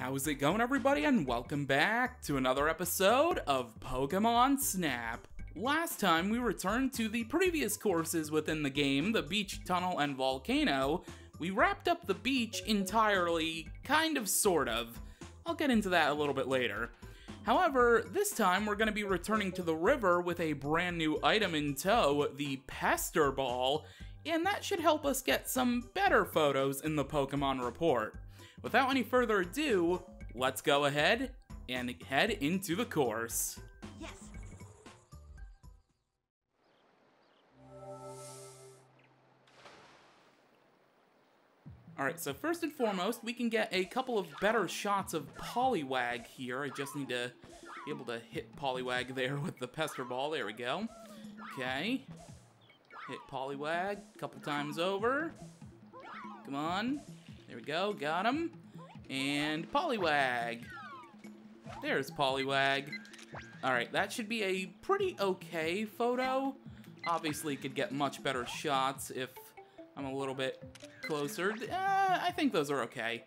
How's it going, everybody, and welcome back to another episode of Pokemon Snap. Last time we returned to the previous courses within the game, the beach, tunnel, and volcano. We wrapped up the beach entirely, kind of, sort of. I'll get into that a little bit later. However, this time we're going to be returning to the river with a brand new item in tow, the Pester Ball, and that should help us get some better photos in the Pokemon report. Without any further ado, let's go ahead and head into the course. Yes. Alright, so first and foremost, we can get a couple of better shots of Poliwag here. I just need to be able to hit Poliwag there with the Pester Ball. There we go. Okay. Hit Poliwag a couple times over. Come on. There we go, got him. And Poliwag. There's Poliwag. Alright, that should be a pretty okay photo. Obviously, could get much better shots if I'm a little bit closer. Uh, I think those are okay.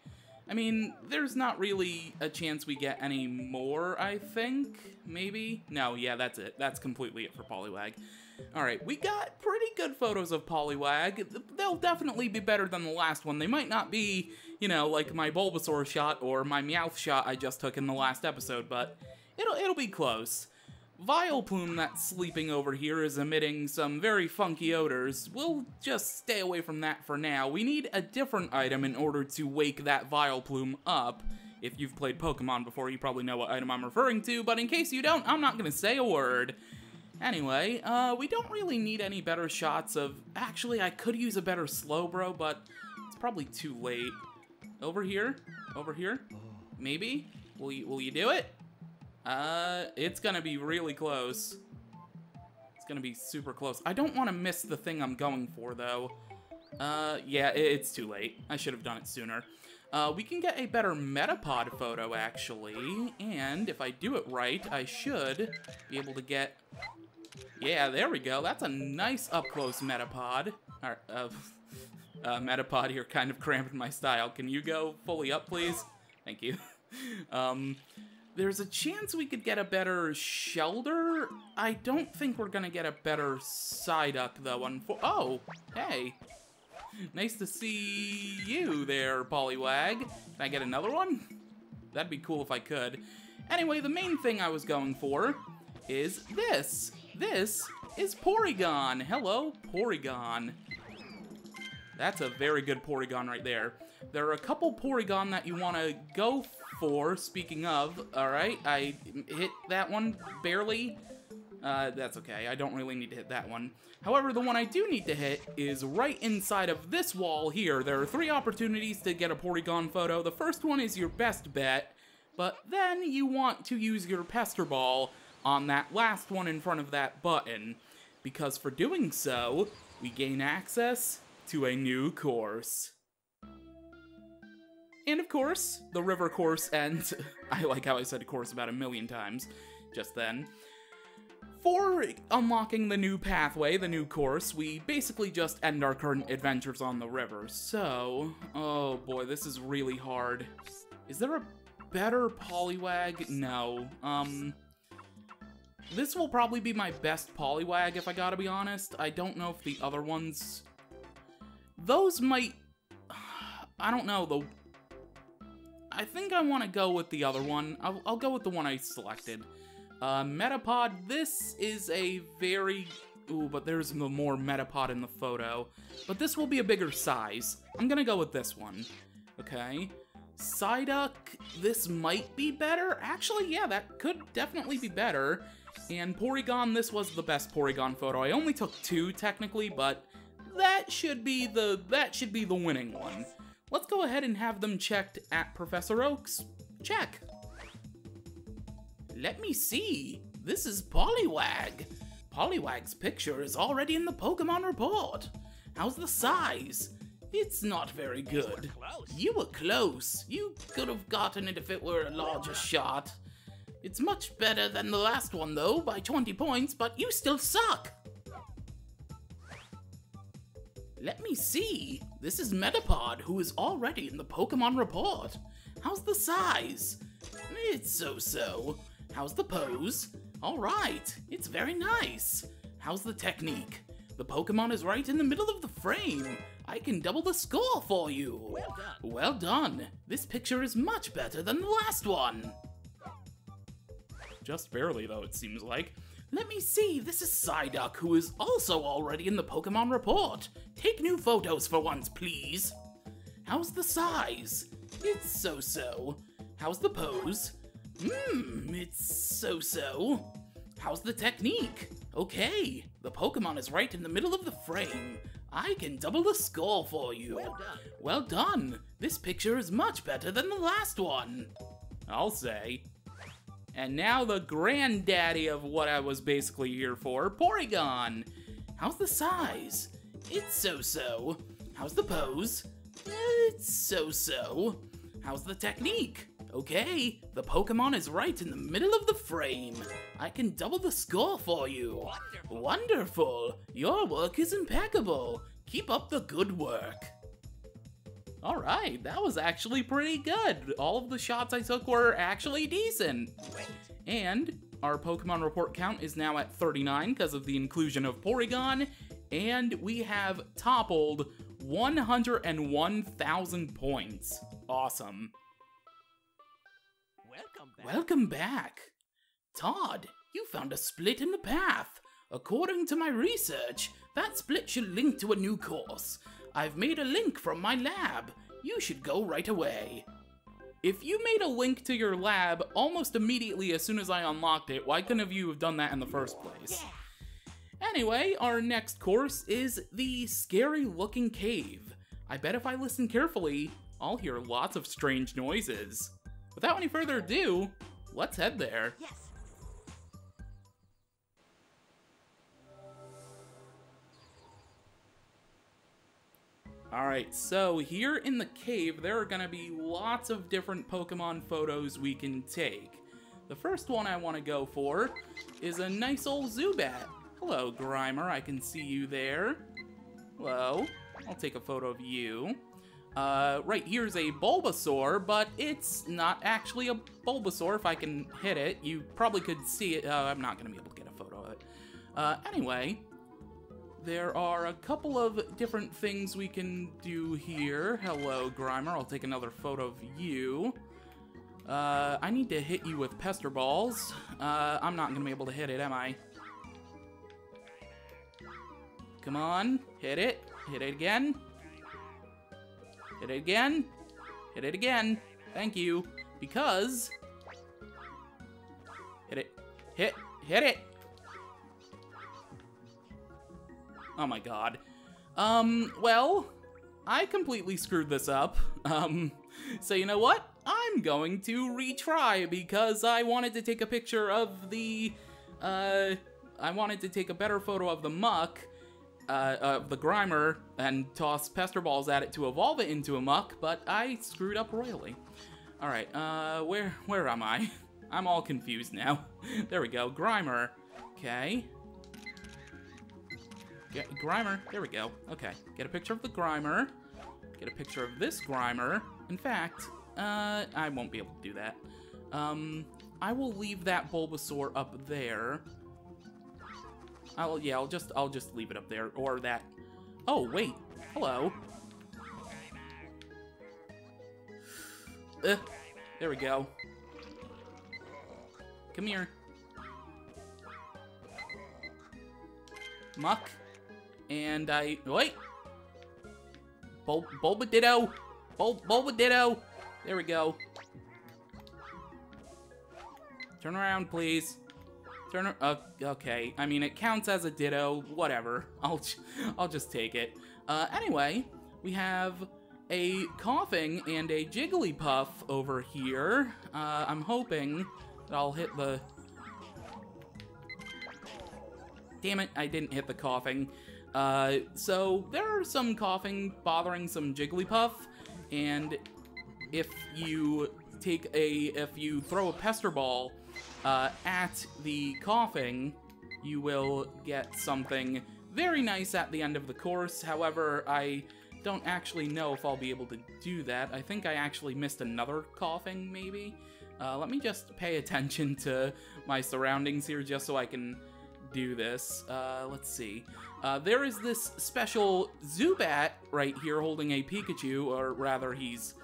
I mean, there's not really a chance we get any more, I think. Maybe? No, yeah, that's it. That's completely it for Poliwag. Alright, we got pretty good photos of Poliwag. They'll definitely be better than the last one. They might not be, you know, like my Bulbasaur shot or my Meowth shot I just took in the last episode, but it'll, it'll be close. Vileplume that's sleeping over here is emitting some very funky odors. We'll just stay away from that for now. We need a different item in order to wake that Vileplume up. If you've played Pokemon before, you probably know what item I'm referring to, but in case you don't, I'm not gonna say a word. Anyway, uh, we don't really need any better shots of... Actually, I could use a better Slowbro, but it's probably too late. Over here? Over here? Maybe? Will you, will you do it? Uh, it's gonna be really close. It's gonna be super close. I don't want to miss the thing I'm going for, though. Uh, yeah, it's too late. I should have done it sooner. Uh, we can get a better Metapod photo, actually, and if I do it right, I should be able to get... Yeah, there we go. That's a nice up-close Metapod. Alright, uh, uh, Metapod here kind of cramping my style. Can you go fully up, please? Thank you. um, there's a chance we could get a better Shellder. I don't think we're gonna get a better Psyduck, though. Unfo oh, hey. Nice to see you there, Poliwag. Can I get another one? That'd be cool if I could. Anyway, the main thing I was going for is this. This is Porygon. Hello, Porygon. That's a very good Porygon right there. There are a couple Porygon that you want to go for, speaking of. Alright, I hit that one barely. Uh, that's okay, I don't really need to hit that one. However, the one I do need to hit is right inside of this wall here. There are three opportunities to get a Porygon photo. The first one is your best bet, but then you want to use your Pester Ball on that last one in front of that button, because for doing so, we gain access to a new course. And of course, the river course ends. I like how I said course about a million times just then. For unlocking the new pathway, the new course, we basically just end our current adventures on the river. So, oh boy, this is really hard. Is there a better Poliwag? No. Um, this will probably be my best Poliwag, if I gotta be honest. I don't know if the other ones... Those might... I don't know, the... I think I want to go with the other one. I'll, I'll go with the one I selected. Uh, Metapod, this is a very... Ooh, but there's more Metapod in the photo. But this will be a bigger size. I'm gonna go with this one. Okay. Psyduck, this might be better. Actually, yeah, that could definitely be better. And Porygon, this was the best Porygon photo. I only took two, technically, but that should be the that should be the winning one. Let's go ahead and have them checked at Professor Oak's. Check. Let me see. This is Poliwag. Poliwag's picture is already in the Pokemon report. How's the size? It's not very good. You were close. You could have gotten it if it were a larger shot. It's much better than the last one, though, by 20 points, but you still suck. Let me see. This is Metapod, who is already in the Pokemon report. How's the size? It's so-so. How's the pose? Alright, it's very nice. How's the technique? The Pokemon is right in the middle of the frame. I can double the score for you. Well done. Well done. This picture is much better than the last one. Just barely, though, it seems like. Let me see, this is Psyduck, who is also already in the Pokemon report. Take new photos for once, please. How's the size? It's so-so. How's the pose? Mmm, it's so-so. How's the technique? Okay, the Pokemon is right in the middle of the frame. I can double the score for you. Well done. Well done. This picture is much better than the last one. I'll say. And now the granddaddy of what I was basically here for, Porygon. How's the size? It's so-so. How's the pose? It's so-so. How's the technique? Okay, the Pokemon is right in the middle of the frame. I can double the score for you. Wonderful. Wonderful. Your work is impeccable. Keep up the good work. All right, that was actually pretty good. All of the shots I took were actually decent. And our Pokemon report count is now at 39 because of the inclusion of Porygon. And we have toppled 101,000 points. Awesome. Welcome back. Welcome back. Todd, you found a split in the path. According to my research, that split should link to a new course. I've made a link from my lab. You should go right away. If you made a link to your lab almost immediately as soon as I unlocked it, why couldn't you have done that in the first place? Anyway, our next course is the scary looking cave. I bet if I listen carefully, I'll hear lots of strange noises. Without any further ado, let's head there. Yes. Alright, so here in the cave, there are gonna be lots of different Pokemon photos we can take. The first one I want to go for is a nice old Zubat. Hello, Grimer, I can see you there. Hello, I'll take a photo of you. Uh, right here's a Bulbasaur, but it's not actually a Bulbasaur if I can hit it. You probably could see it. Uh, I'm not gonna be able to get a photo of it. Uh, anyway, there are a couple of different things we can do here. Hello, Grimer. I'll take another photo of you. Uh, I need to hit you with Pester Balls. Uh, I'm not gonna be able to hit it, am I? Come on, hit it. Hit it again. Hit it again. Hit it again. Thank you. Because... Hit it. Hit. Hit it. Oh my god. Um, well, I completely screwed this up. Um, so you know what? I'm going to retry because I wanted to take a picture of the, uh, I wanted to take a better photo of the Muk, uh, of the Grimer, and toss pester balls at it to evolve it into a Muk, but I screwed up royally. Alright, uh, where, where am I? I'm all confused now. there we go, Grimer. Okay. Get Grimer. There we go. Okay. Get a picture of the Grimer. Get a picture of this Grimer. In fact, uh, I won't be able to do that. Um, I will leave that Bulbasaur up there. I'll, yeah, I'll just, I'll just leave it up there. Or that. Oh, wait. Hello. Uh, there we go. Come here. Muk. And I... Wait! Bul Bulbaditto! Bul Bulbaditto! There we go. Turn around, please. Turn uh, okay. I mean, it counts as a Ditto. Whatever. I'll, I'll just take it. Uh, anyway, we have a Koffing and a Jigglypuff over here. Uh, I'm hoping that I'll hit the... Damn it, I didn't hit the Koffing. Uh, so there are some Koffing bothering some Jigglypuff, and if you take a, if you throw a Pester Ball uh, at the Koffing, you will get something very nice at the end of the course. However, I don't actually know if I'll be able to do that. I think I actually missed another Koffing, maybe? Uh, let me just pay attention to my surroundings here just so I can do this. Uh, let's see. Uh, there is this special Zubat right here holding a Pikachu, or rather he's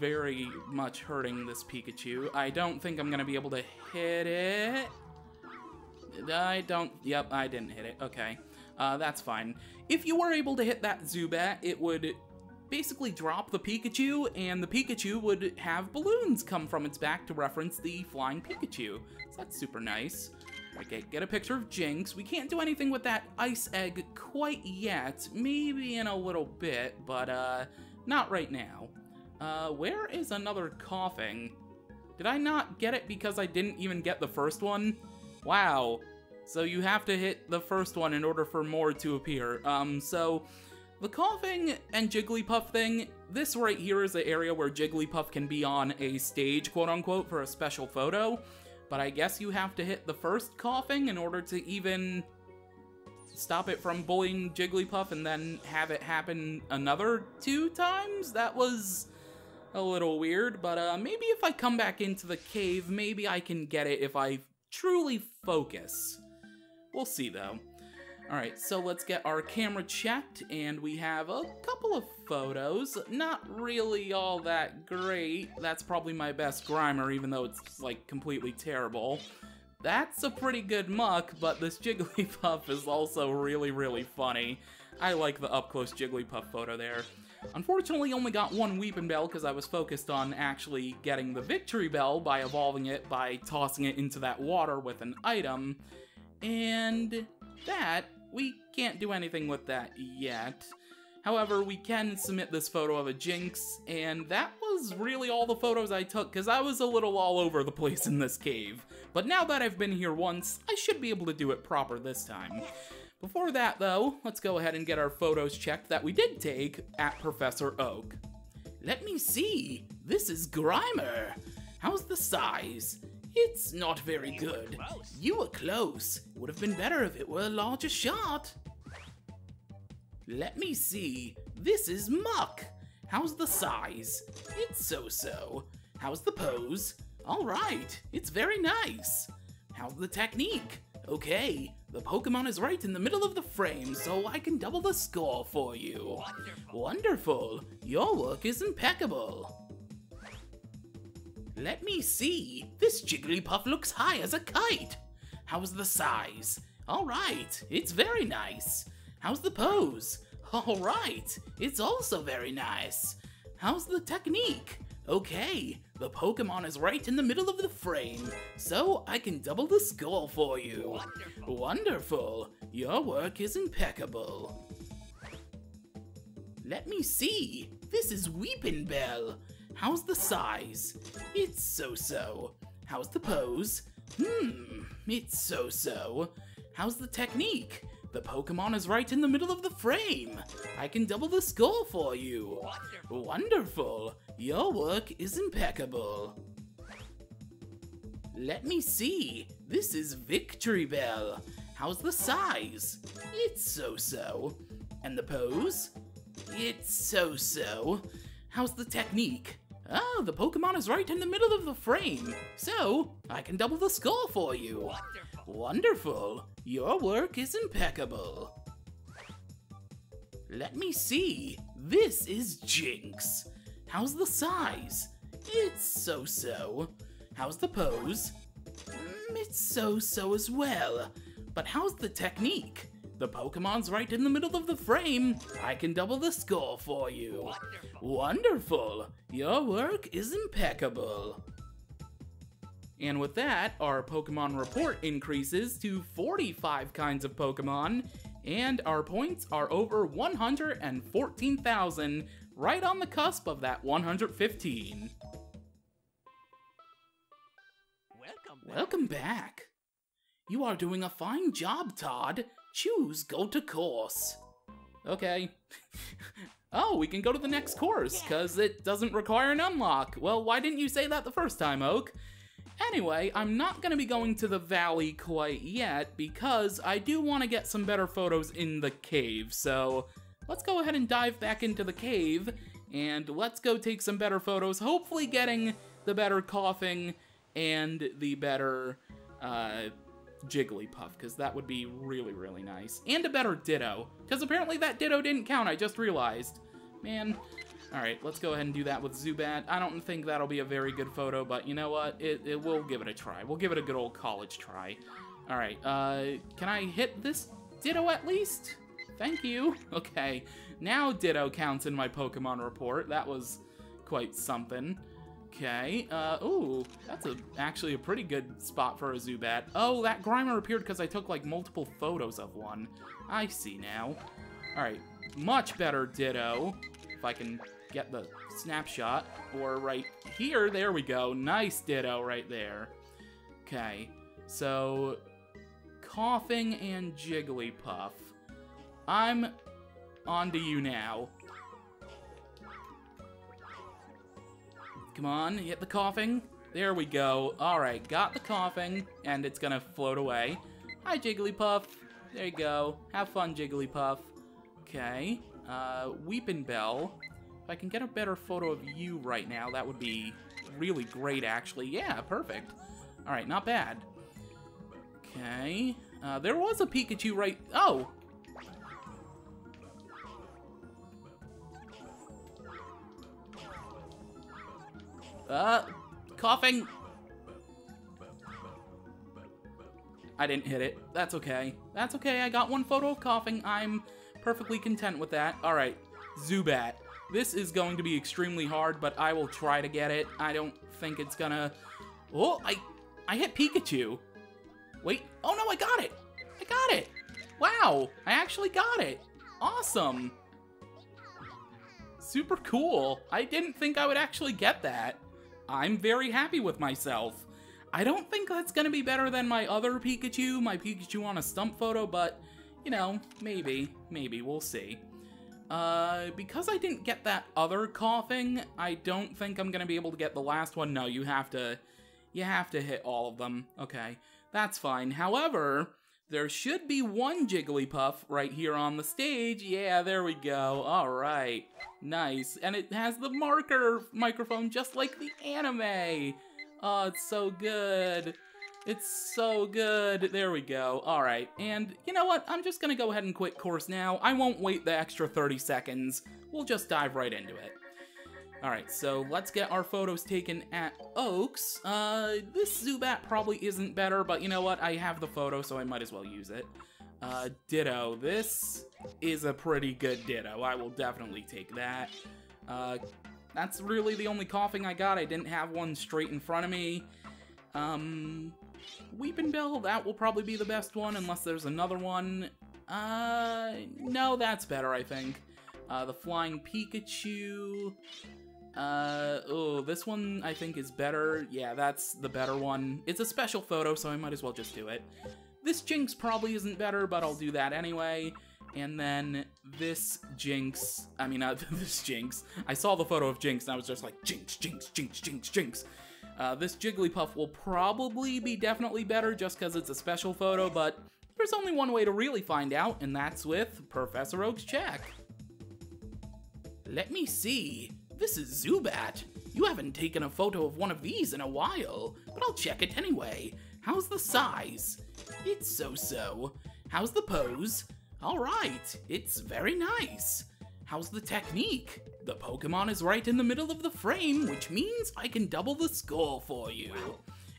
very much hurting this Pikachu. I don't think I'm gonna be able to hit it. I don't, yep, I didn't hit it, okay. Uh, that's fine. If you were able to hit that Zubat, it would basically drop the Pikachu, and the Pikachu would have balloons come from its back to reference the flying Pikachu. So that's super nice. Okay, get a picture of Jynx. We can't do anything with that ice egg quite yet. Maybe in a little bit, but uh, not right now. Uh, where is another Koffing? Did I not get it because I didn't even get the first one? Wow. So you have to hit the first one in order for more to appear. Um, so the Koffing and Jigglypuff thing, this right here is the area where Jigglypuff can be on a stage, quote unquote, for a special photo. But I guess you have to hit the first Koffing in order to even stop it from bullying Jigglypuff and then have it happen another two times? That was a little weird, but uh, maybe if I come back into the cave, maybe I can get it if I truly focus. We'll see, though. Alright, so let's get our camera checked, and we have a couple of photos. Not really all that great. That's probably my best Grimer, even though it's, like, completely terrible. That's a pretty good Muk, but this Jigglypuff is also really, really funny. I like the up-close Jigglypuff photo there. Unfortunately, only got one Weepinbell because I was focused on actually getting the Victreebel by evolving it by tossing it into that water with an item. And that, we can't do anything with that yet. However, we can submit this photo of a Jynx, and that was really all the photos I took because I was a little all over the place in this cave. But now that I've been here once, I should be able to do it proper this time. Before that, though, let's go ahead and get our photos checked that we did take at Professor Oak. Let me see. This is Grimer. How's the size? It's not very good. You were close. Would have been better if it were a larger shot. Let me see. This is Muk. How's the size? It's so-so. How's the pose? All right. It's very nice. How's the technique? Okay, the Pokemon is right in the middle of the frame, so I can double the score for you. Wonderful. Wonderful. Your work is impeccable. Let me see. This Jigglypuff looks high as a kite. How's the size? All right, it's very nice. How's the pose? All right, it's also very nice. How's the technique? Okay, the Pokemon is right in the middle of the frame, so I can double the score for you. Wonderful. Wonderful. Your work is impeccable. Let me see. This is Weepinbell. How's the size? It's so-so. How's the pose? Hmm, it's so-so. How's the technique? The Pokemon is right in the middle of the frame. I can double the score for you. Wonderful. Wonderful. Your work is impeccable. Let me see. This is Victreebel. How's the size? It's so-so. And the pose? It's so-so. How's the technique? Oh, the Pokemon is right in the middle of the frame, so I can double the score for you. Wonderful. Wonderful. Your work is impeccable. Let me see. This is Jynx. How's the size? It's so-so. How's the pose? Mm, it's so-so as well. But how's the technique? The Pokemon's right in the middle of the frame. I can double the score for you. Wonderful. Wonderful. Your work is impeccable. And with that, our Pokemon report increases to 45 kinds of Pokemon, and our points are over 114,000, right on the cusp of that 115. Welcome back. Welcome back. You are doing a fine job, Todd. Choose go to course. Okay. oh, we can go to the next course, because it doesn't require an unlock. Well, why didn't you say that the first time, Oak? Anyway, I'm not going to be going to the valley quite yet because I do want to get some better photos in the cave. So let's go ahead and dive back into the cave and let's go take some better photos, hopefully getting the better Koffing and the better uh, Jigglypuff, because that would be really, really nice. And a better Ditto, because apparently that Ditto didn't count, I just realized. Man. Alright, let's go ahead and do that with Zubat. I don't think that'll be a very good photo, but you know what? It, it will give it a try. We'll give it a good old college try. Alright, uh, can I hit this Ditto at least? Thank you. Okay, now Ditto counts in my Pokemon report. That was quite something. Okay, uh, ooh, that's a, actually a pretty good spot for a Zubat. Oh, that Grimer appeared because I took, like, multiple photos of one. I see now. Alright, much better Ditto, if I can get the snapshot. Or right here, there we go. Nice Ditto right there. Okay, so, Koffing and Jigglypuff. I'm on to you now. Come on, hit the Koffing. There we go. Alright, got the Koffing, and it's gonna float away. Hi, Jigglypuff. There you go. Have fun, Jigglypuff. Okay. Uh, Weepinbell. If I can get a better photo of you right now, that would be really great, actually. Yeah, perfect. Alright, not bad. Okay. Uh, there was a Pikachu right... Oh! Uh, Koffing. I didn't hit it. That's okay. That's okay. I got one photo of Koffing. I'm perfectly content with that. All right, Zubat. This is going to be extremely hard, but I will try to get it. I don't think it's gonna... Oh, I, I hit Pikachu. Wait. Oh, no, I got it. I got it. Wow, I actually got it. Awesome. Super cool. I didn't think I would actually get that. I'm very happy with myself. I don't think that's gonna be better than my other Pikachu, my Pikachu on a stump photo, but, you know, maybe, maybe, we'll see. Uh, because I didn't get that other Koffing, I don't think I'm gonna be able to get the last one. No, you have to, you have to hit all of them. Okay, that's fine. However, there should be one Jigglypuff right here on the stage. Yeah, there we go. All right. Nice. And it has the marker microphone just like the anime. Oh, it's so good. It's so good. There we go. All right. And you know what? I'm just going to go ahead and quit course now. I won't wait the extra 30 seconds. We'll just dive right into it. Alright, so let's get our photos taken at Oaks. Uh, this Zubat probably isn't better, but you know what? I have the photo, so I might as well use it. Uh, Ditto. This is a pretty good Ditto. I will definitely take that. Uh, that's really the only Koffing I got. I didn't have one straight in front of me. Um, Weepinbell, that will probably be the best one, unless there's another one. Uh, no, that's better, I think. Uh, the Flying Pikachu. Uh, oh, this one I think is better. Yeah, that's the better one. It's a special photo, so I might as well just do it. This Jynx probably isn't better, but I'll do that anyway. And then this Jynx, I mean, uh, this Jynx, I saw the photo of Jynx and I was just like, Jynx, Jynx, Jynx, Jynx, Jynx. Uh, this Jigglypuff will probably be definitely better just because it's a special photo, but there's only one way to really find out, and that's with Professor Oak's check. Let me see. This is Zubat. You haven't taken a photo of one of these in a while, but I'll check it anyway. How's the size? It's so-so. How's the pose? Alright, it's very nice. How's the technique? The Pokemon is right in the middle of the frame, which means I can double the score for you.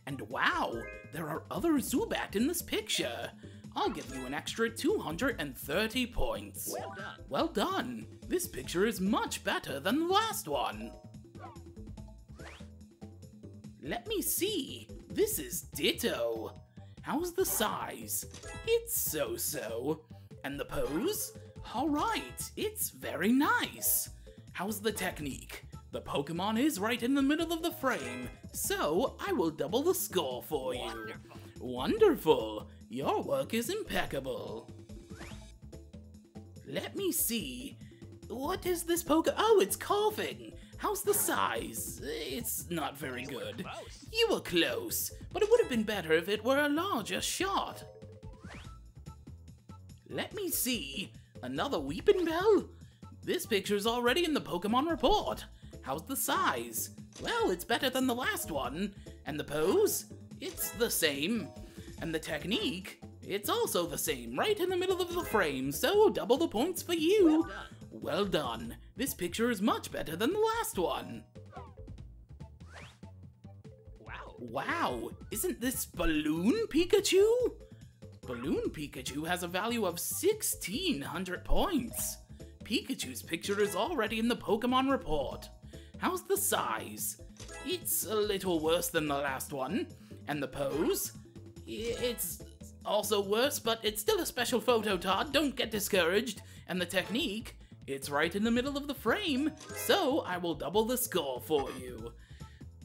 And wow, there are other Zubat in this picture. I'll give you an extra 230 points. Well done. Well done. This picture is much better than the last one. Let me see. This is Ditto. How's the size? It's so-so. And the pose? Alright, it's very nice. How's the technique? The Pokemon is right in the middle of the frame, so I will double the score for you. Wonderful. Wonderful. Your work is impeccable. Let me see. What is this poke? Oh, it's Koffing. How's the size? It's not very good. You were close, but it would have been better if it were a larger shot. Let me see. Another Weepinbell? This picture's already in the Pokemon report. How's the size? Well, it's better than the last one. And the pose? It's the same. And the technique? It's also the same, right in the middle of the frame, so double the points for you. Well done. This picture is much better than the last one. Wow. Wow, isn't this Balloon Pikachu? Balloon Pikachu has a value of 1600 points. Pikachu's picture is already in the Pokemon report. How's the size? It's a little worse than the last one. And the pose? It's also worse, but it's still a special photo, Todd. Don't get discouraged. And the technique? It's right in the middle of the frame, so I will double the score for you.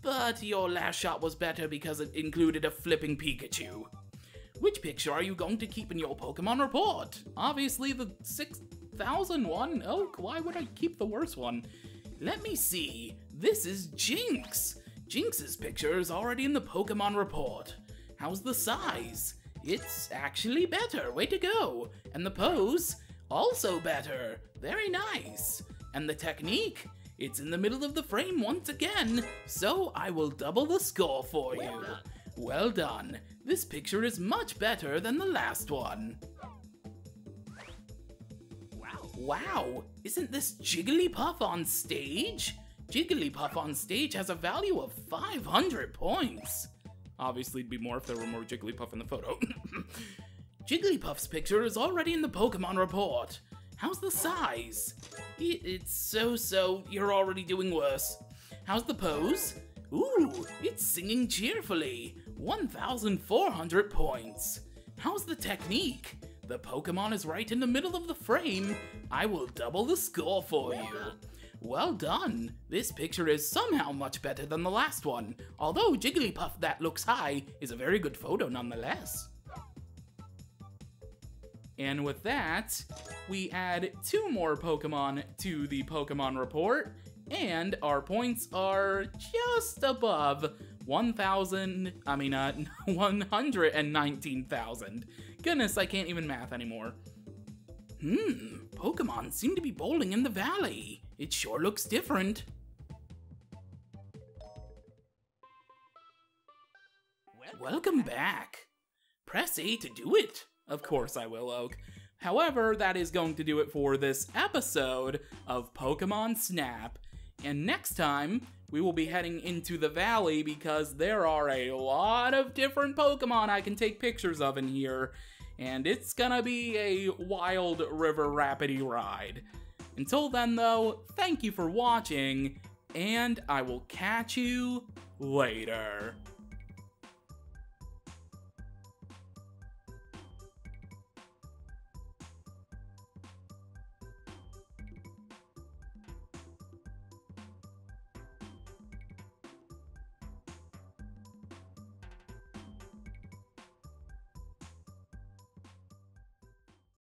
But your last shot was better because it included a flipping Pikachu. Which picture are you going to keep in your Pokemon report? Obviously the 6000 one. Oh, why would I keep the worst one? Let me see. This is Jynx. Jynx's picture is already in the Pokemon report. How's the size? It's actually better. Way to go. And the pose? Also better. Very nice. And the technique? It's in the middle of the frame once again, so I will double the score for you. Well done. Well done. This picture is much better than the last one. Wow. Wow, isn't this Jigglypuff on stage? Jigglypuff on stage has a value of 500 points. Obviously, it'd be more if there were more Jigglypuff in the photo. Jigglypuff's picture is already in the Pokemon report. How's the size? I- It's so so, you're already doing worse. How's the pose? Ooh, it's singing cheerfully. 1,400 points. How's the technique? The Pokemon is right in the middle of the frame. I will double the score for you. Well done. This picture is somehow much better than the last one. Although Jigglypuff that looks high is a very good photo nonetheless. And with that, we add two more Pokemon to the Pokemon report, and our points are just above 1,000, I mean, uh, 119,000. Goodness, I can't even math anymore. Hmm, Pokemon seem to be bowling in the valley. It sure looks different. Welcome back. Press A to do it. Of course I will, Oak. However, that is going to do it for this episode of Pokemon Snap. And next time, we will be heading into the valley because there are a lot of different Pokemon I can take pictures of in here. And it's gonna be a wild river rapidy ride. Until then, though, thank you for watching, and I will catch you later.